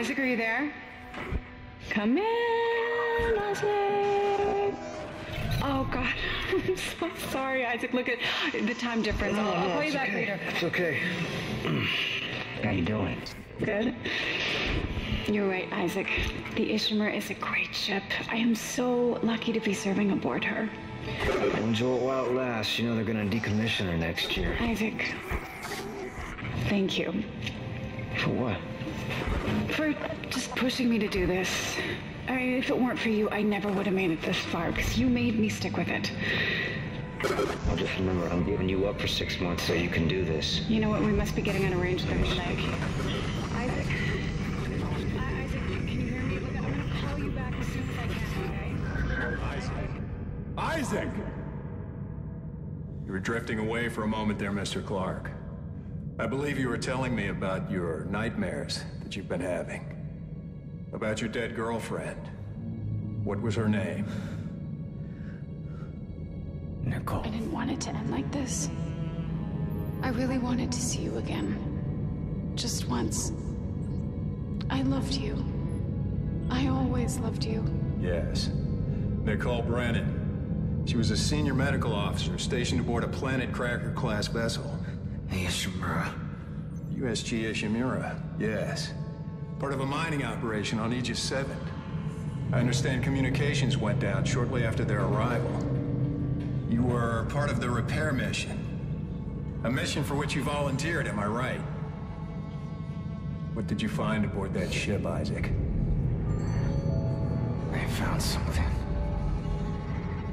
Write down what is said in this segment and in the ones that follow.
Isaac, are you there? Come in, Isaac. Oh God, I'm so sorry, Isaac. Look at the time difference. I'll, I'll call you back later. It's okay. How you doing? Good. You're right, Isaac. The Ishimura is a great ship. I am so lucky to be serving aboard her. Enjoy it while it lasts. You know they're gonna decommission her next year. Isaac, thank you For what? For just pushing me to do this. I mean, if it weren't for you, I never would have made it this far because you made me stick with it. Well, just remember, I'm giving you up for six months so you can do this. You know what? We must be getting on a range there, Isaac. Isaac. I- Isaac, can you hear me? Look, I'm gonna call you back as soon as I can, okay? Isaac! You were drifting away for a moment there, Mr. Clarke. I believe you were telling me about your nightmares that you've been having. About your dead girlfriend. What was her name? Nicole. I didn't want it to end like this. I really wanted to see you again. Just once. I loved you. I always loved you. Yes. Nicole Brennan. She was a senior medical officer stationed aboard a Planet Cracker class vessel. Hey, Ishimura. USG Ishimura, yes. Part of a mining operation on Aegis 7. I understand communications went down shortly after their arrival. You were part of the repair mission. A mission for which you volunteered, am I right? What did you find aboard that ship, Isaac? They found something.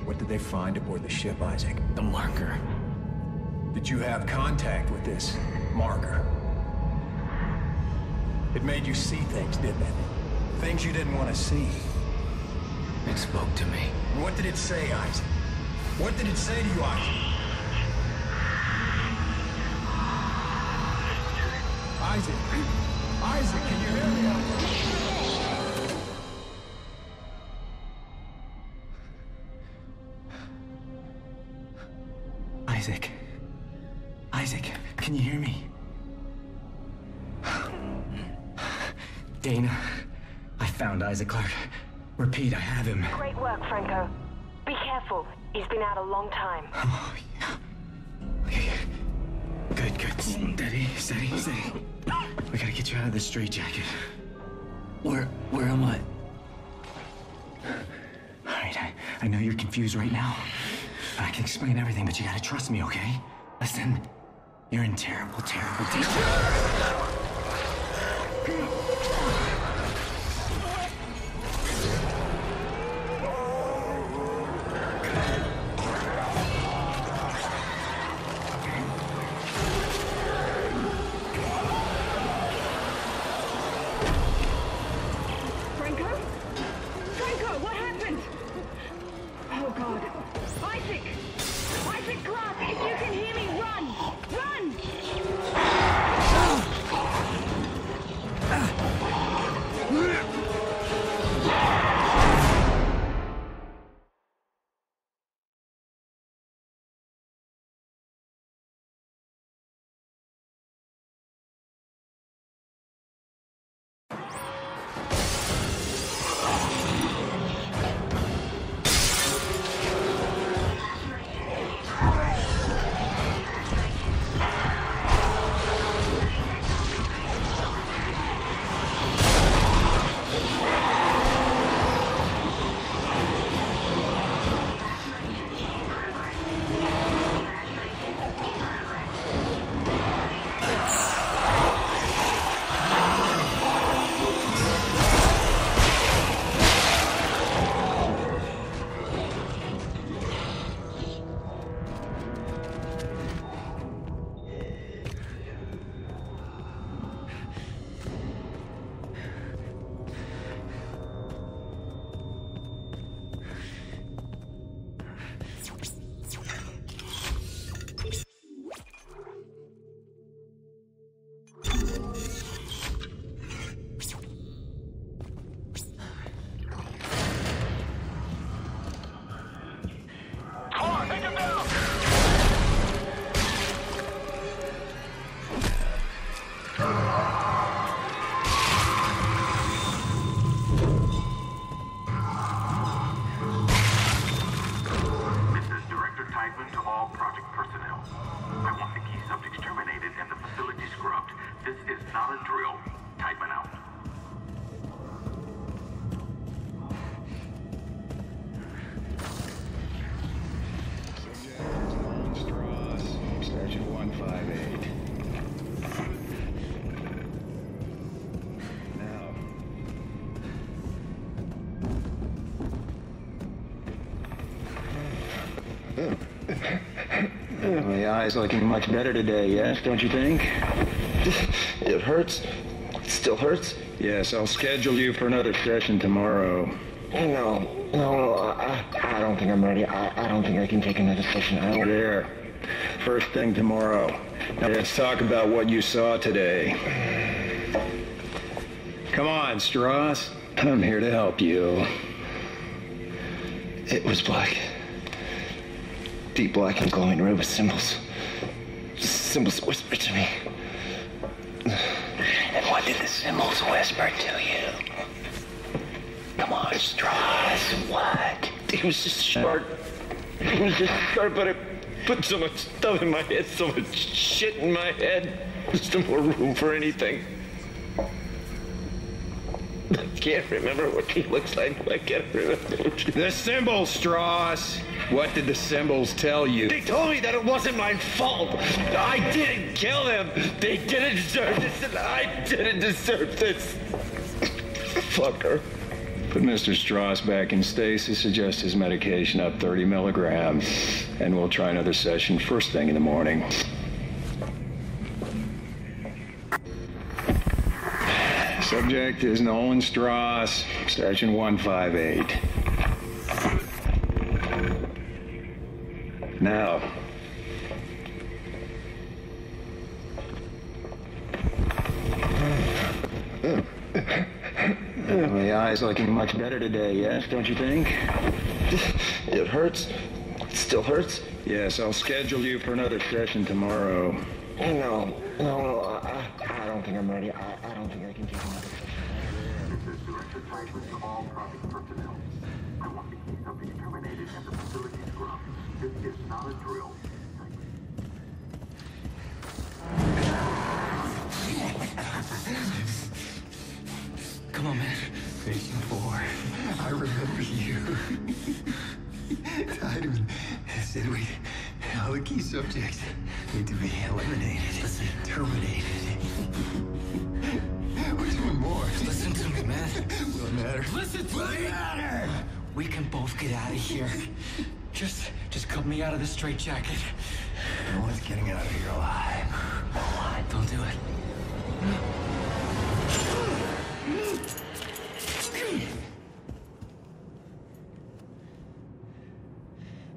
What did they find aboard the ship, Isaac? The marker. Did you have contact with this marker? It made you see things, didn't it? Things you didn't want to see. It spoke to me. What did it say, Isaac? What did it say to you, Isaac? Isaac? Isaac, can you hear me? Isaac Clarke. Repeat, I have him. Great work, Franco. Be careful. He's been out a long time. Oh, yeah. Okay. Good, good. Steady, steady, steady. We gotta get you out of this straitjacket. Where, where am I? All right, I, I know you're confused right now. I can explain everything, but you gotta trust me, okay? Listen, you're in terrible, terrible danger. My eye's looking much better today, yes, don't you think? It hurts. It still hurts. Yes, I'll schedule you for another session tomorrow. No, no, I, I don't think I'm ready. I, I don't think I can take another session. I don't. There. First thing tomorrow. Now let's talk about what you saw today. Come on, Stross. I'm here to help you. It was black. Deep black and glowing red with symbols. Symbols whispered to me. And what did the symbols whisper to you? Come on, Stross, what? It was just sharp. It was just sharp, but it put so much stuff in my head, so much shit in my head. There's no more room for anything. I can't remember what he looks like. I can't remember. The symbols, Stross. What did the symbols tell you? They told me that it wasn't my fault. I didn't kill them. They didn't deserve this, and I didn't deserve this. Fucker. Put Mr. Stross back in stasis, adjust his medication up 30 milligrams, and we'll try another session first thing in the morning. Subject is Nolan Stross, session 158. Now, My eye's looking much better today, yes, don't you think? It hurts. It still hurts. yes, I'll schedule you for another session tomorrow. No, no, no. I, I don't think I'm ready. I, I don't think I can take another session. Not a drill. Come on, man. Station four. I remember you. Tiedemann said we all the key subjects need to be eliminated. Listen. terminated. Where's one more? Listen to me, man. What matter? Listen to me. matter. We can both get out of here. Just, just cut me out of this straitjacket. No one's getting out of here alive. Don't do it.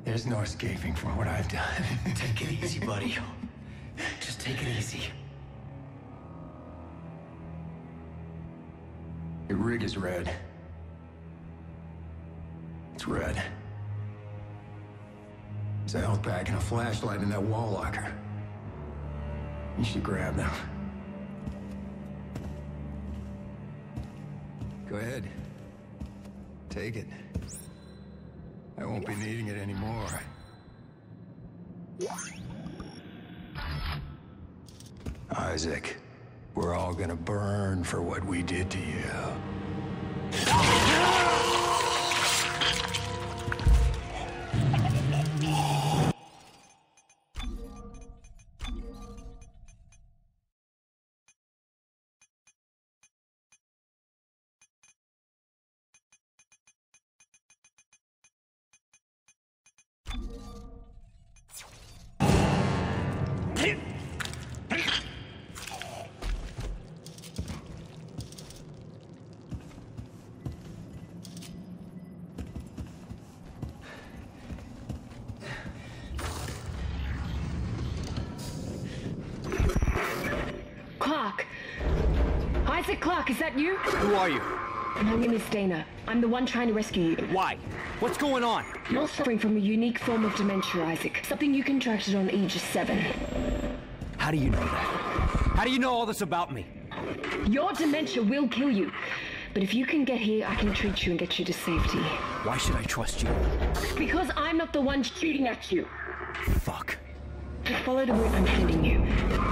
There's no escaping from what I've done. Take it easy, buddy. Just take it easy. Your rig is red. It's red. There's a health pack and a flashlight in that wall locker. You should grab them. Go ahead. Take it. I won't be needing it anymore. Isaac, we're all gonna burn for what we did to you. One trying to rescue you. Why? What's going on? You're suffering from a unique form of dementia, Isaac. Something you contracted on Aegis 7. How do you know that? How do you know all this about me? Your dementia will kill you. But if you can get here, I can treat you and get you to safety. Why should I trust you? Because I'm not the one shooting at you. Fuck. Just follow the route I'm sending you.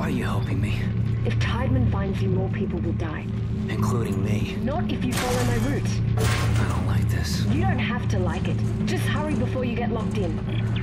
Why are you helping me? If Tiedemann finds you, more people will die. Including me. Not if you follow my route. I don't like this. You don't have to like it. Just hurry before you get locked in.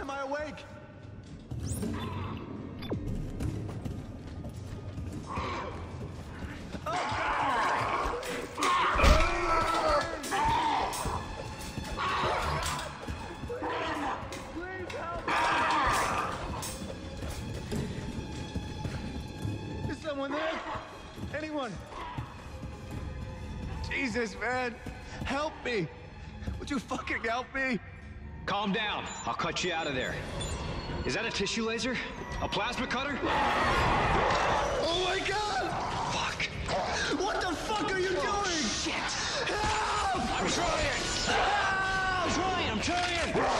Am I awake? Anyone? Jesus, man. Help me. Would you fucking help me? Calm down. I'll cut you out of there. Is that a tissue laser? A plasma cutter? Oh my god! Fuck. What the fuck are you oh, doing? Shit. Help! I'm trying. Help! I'm trying. I'm trying.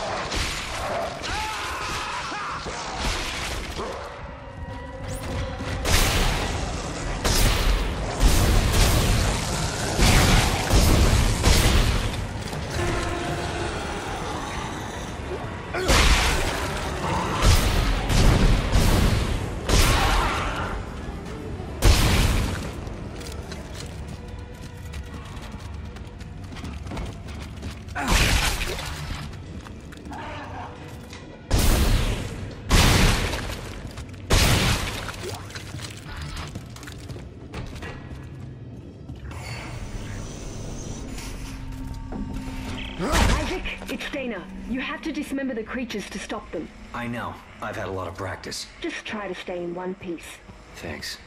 Creatures to stop them. I know. I've had a lot of practice. Just try to stay in one piece. Thanks.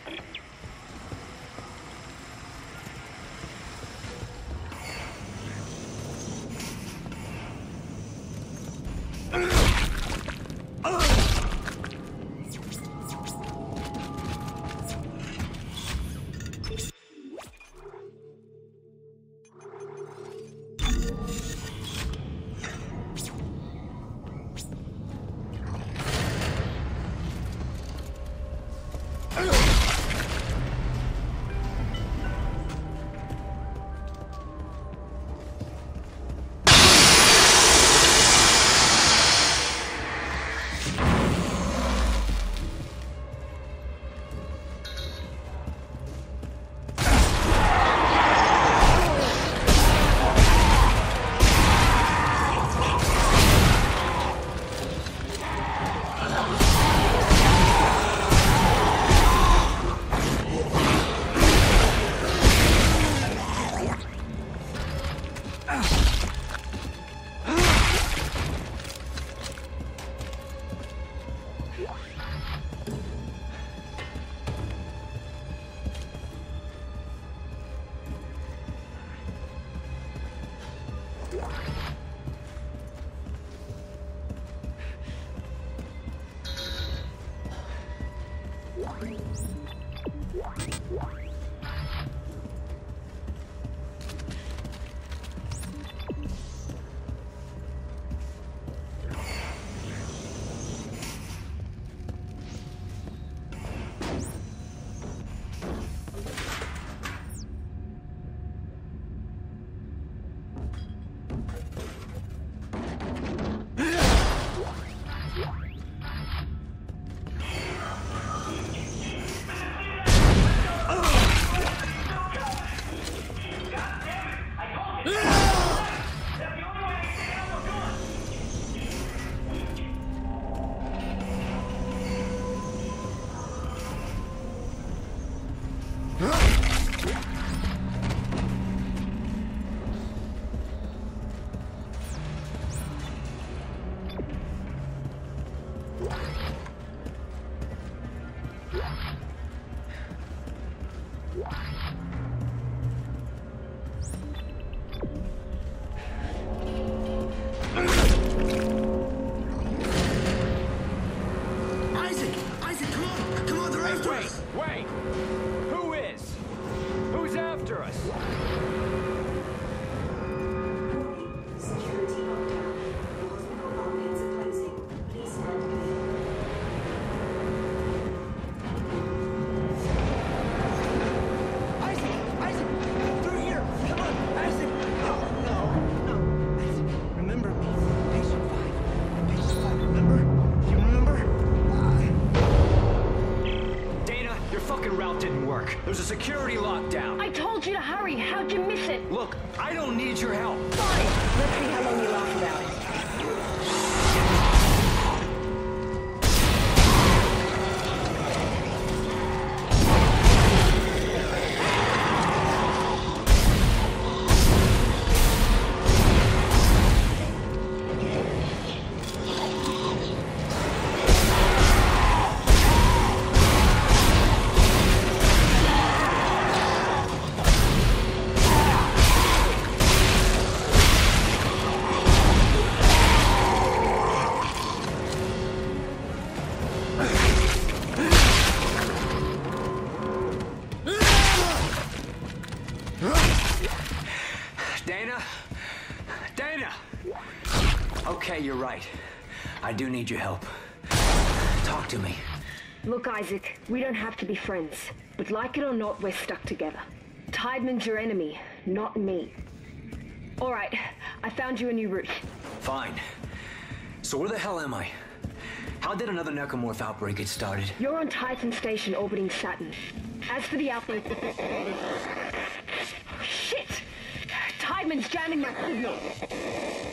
Daina? Daina! Okay, you're right. I do need your help. Talk to me. Look, Isaac, we don't have to be friends. But like it or not, we're stuck together. Tiedemann's your enemy, not me. Alright, I found you a new route. Fine. So where the hell am I? How did another necromorph outbreak get started? You're on Titan Station orbiting Saturn. As for the outbreak... Shit! Tiedemann's jamming my signal!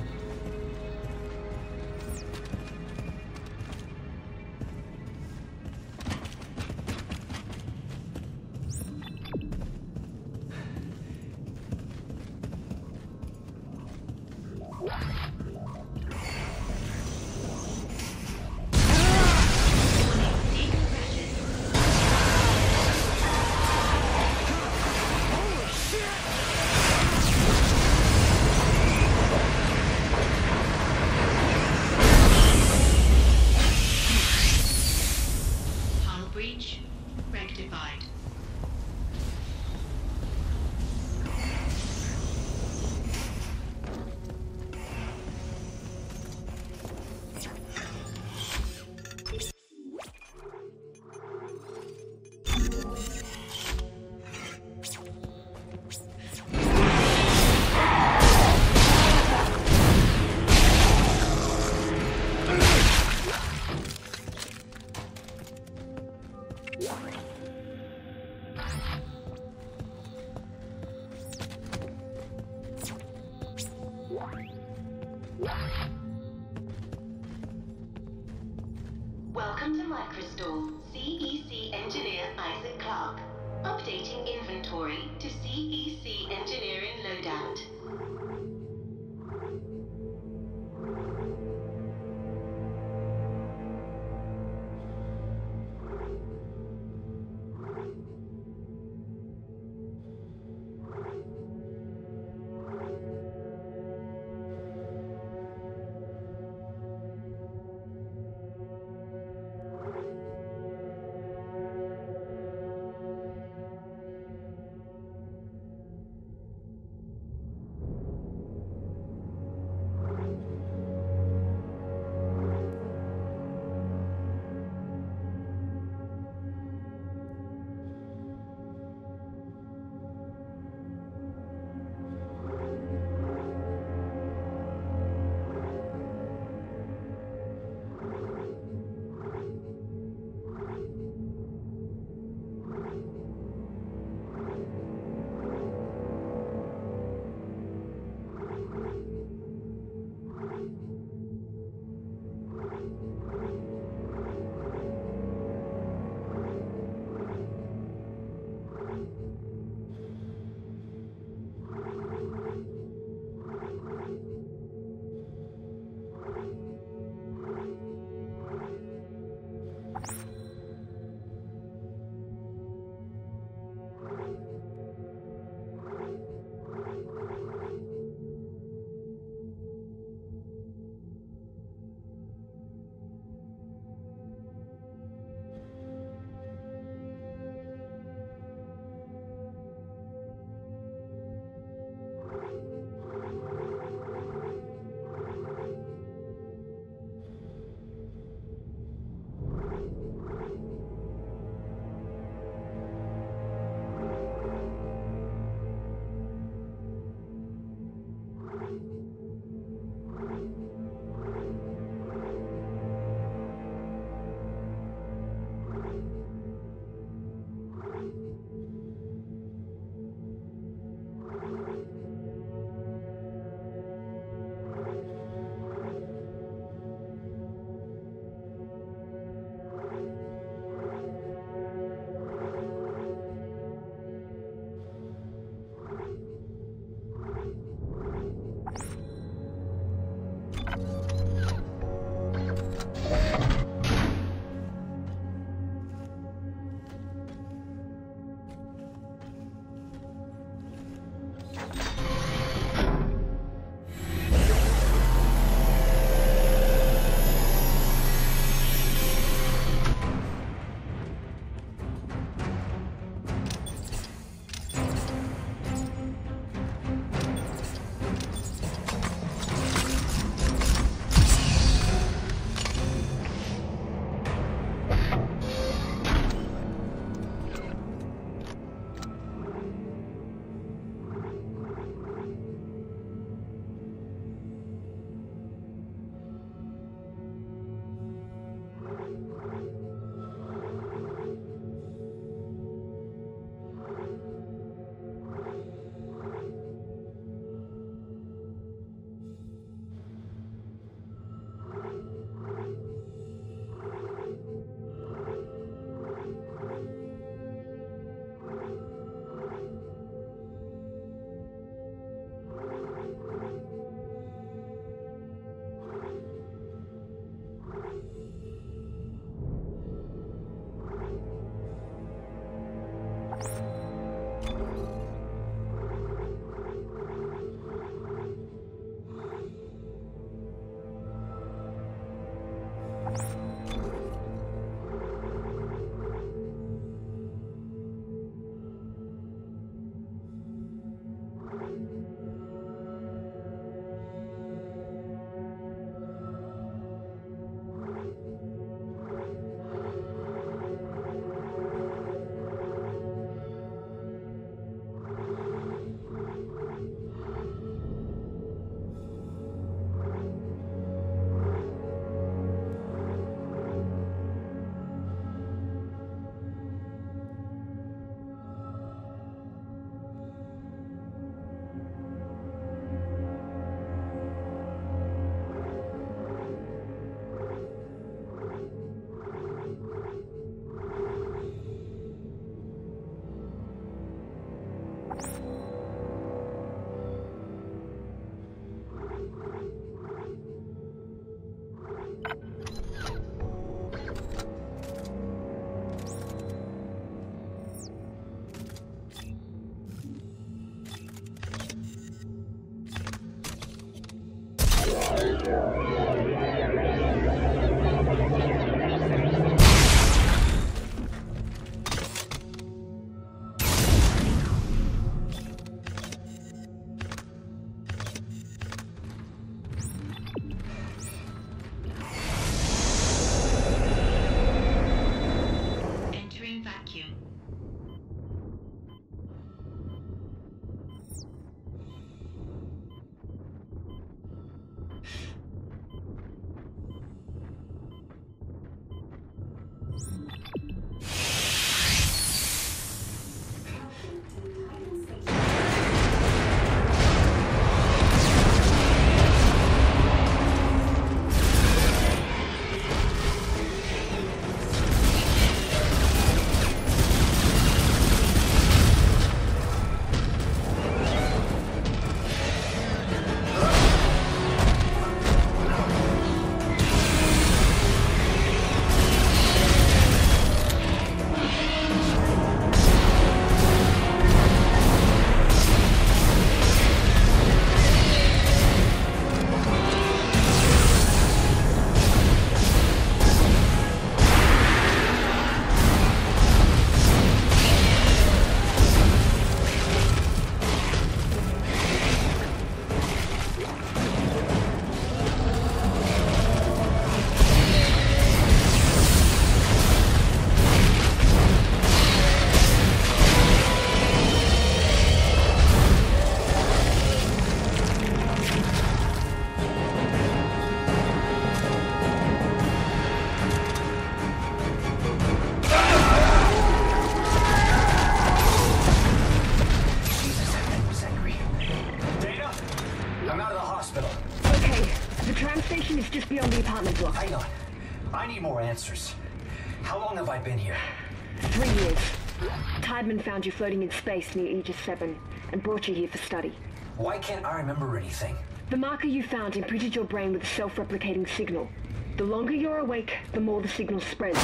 found you floating in space near Aegis 7 and brought you here for study. Why can't I remember anything? The marker you found imprinted your brain with a self-replicating signal. The longer you're awake, the more the signal spreads.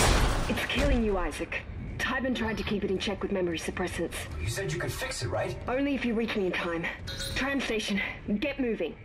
It's killing you, Isaac. Tiedemann tried to keep it in check with memory suppressants. You said you could fix it, right? Only if you reach me in time. Tram station, get moving.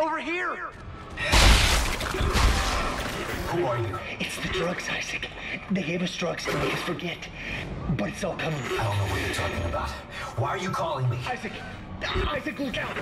over here! Who are you? It's the drugs, Isaac. They gave us drugs and made us forget. But it's all coming. I don't know what you're talking about. Why are you calling me? Isaac! Isaac, look out!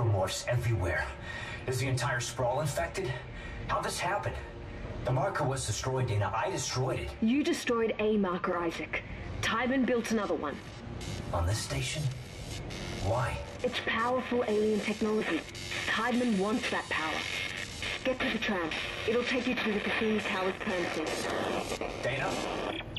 Necromorphs everywhere. Is the entire sprawl infected? How this happen? The marker was destroyed, Daina. I destroyed it. You destroyed a marker, Isaac. Tiedemann built another one. On this station? Why? It's powerful alien technology. Tiedemann wants that power. Get to the tram. It'll take you to the Cassini Towers plan station. Daina?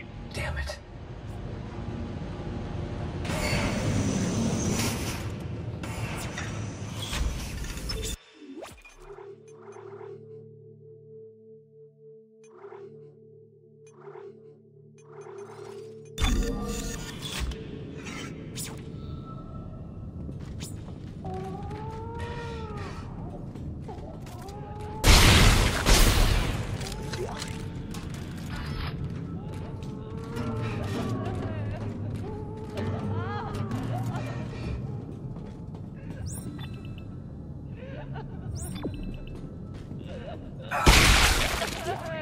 Damn it. Holy shit!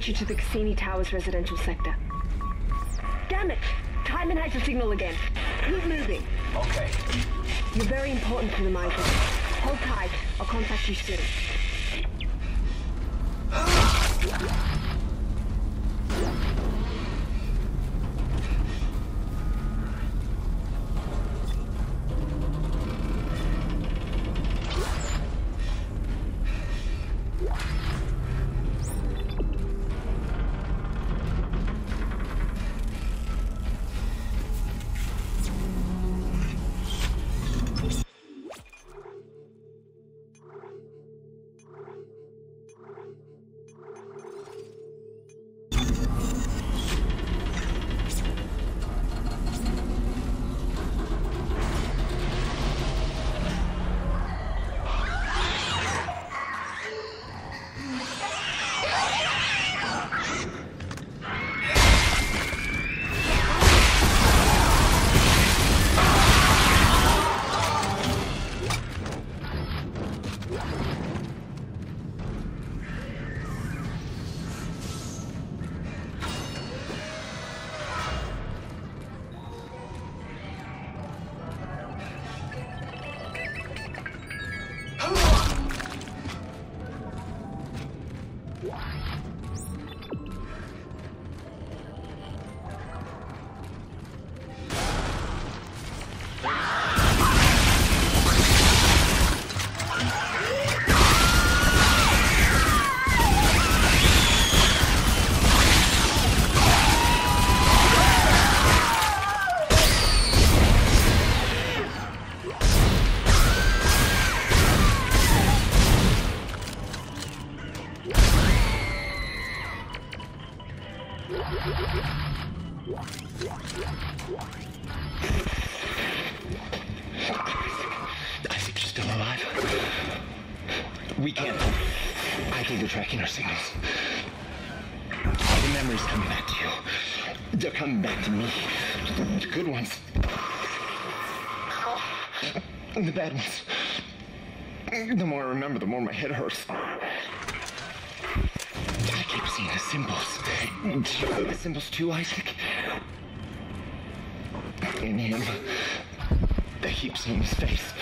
Get you to the Cassini Towers residential sector. Damn it! Tiedemann has the signal again. Keep moving. Okay. You're very important to the Isaac. Hold tight. I'll contact you soon. The more I remember, the more my head hurts. I keep seeing the symbols. The symbols too, Isaac. In him. They keep seeing his face.